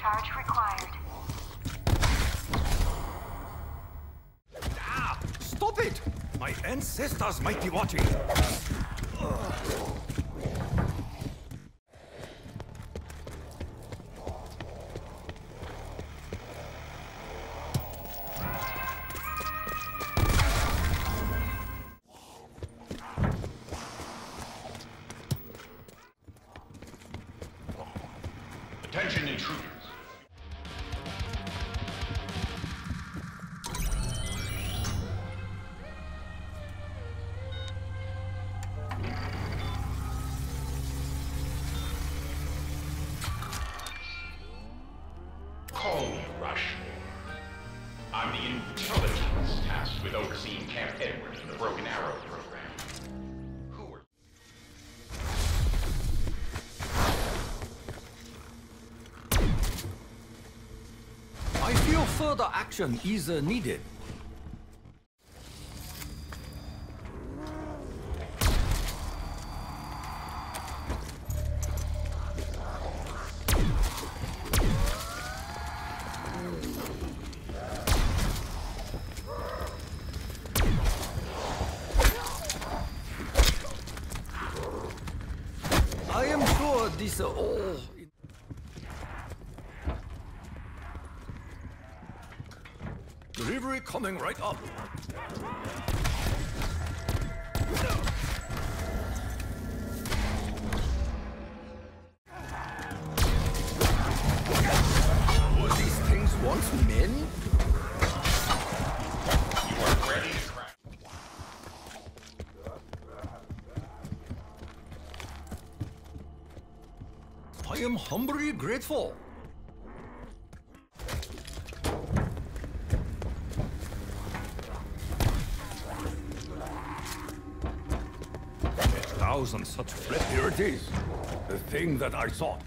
Charge required. Ah! Stop it! My ancestors might be watching. Attention intruders. Overseeing Camp Edward the Broken Arrow program. Who are I feel further action is uh, needed. Uh, all. Delivery coming right up. Were these things once men? you are ready to crack? I am humbly grateful. A thousand such flip. Here it is. The thing that I sought.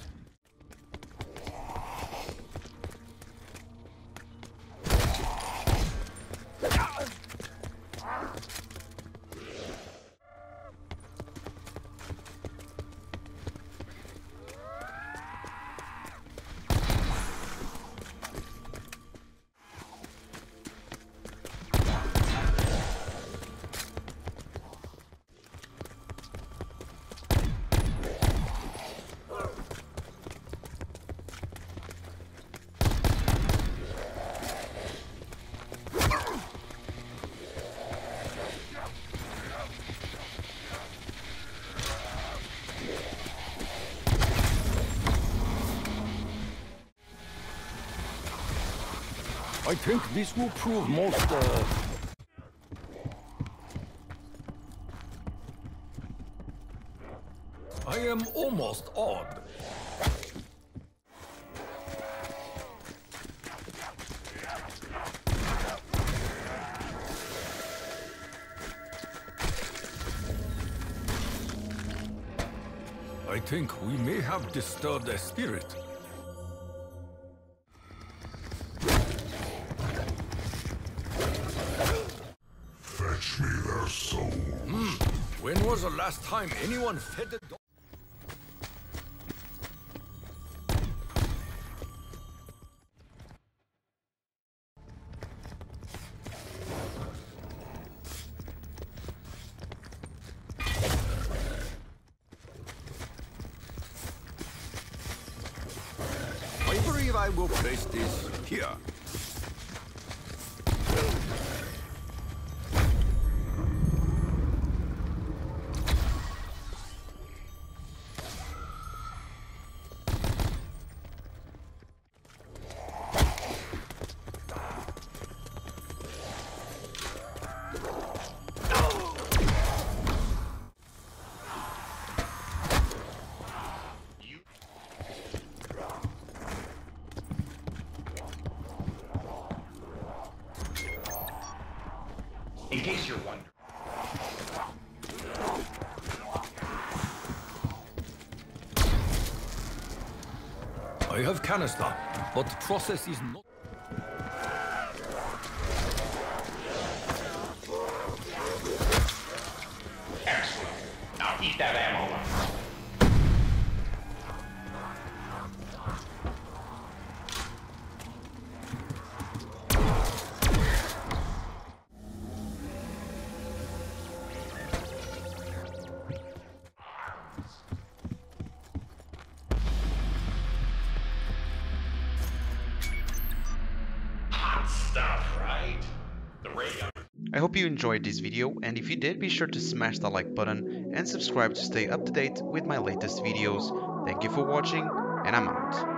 I think this will prove most. Uh... I am almost awed. I think we may have disturbed a spirit. Fetch me their souls. Hmm. When was the last time anyone fed a dog? I will place this here. Case you're wondering, I have canister, but the process is not. excellent. Now eat that ammo right? The. I hope you enjoyed this video and if you did be sure to smash the like button and subscribe to stay up to date with my latest videos. Thank you for watching and I'm out.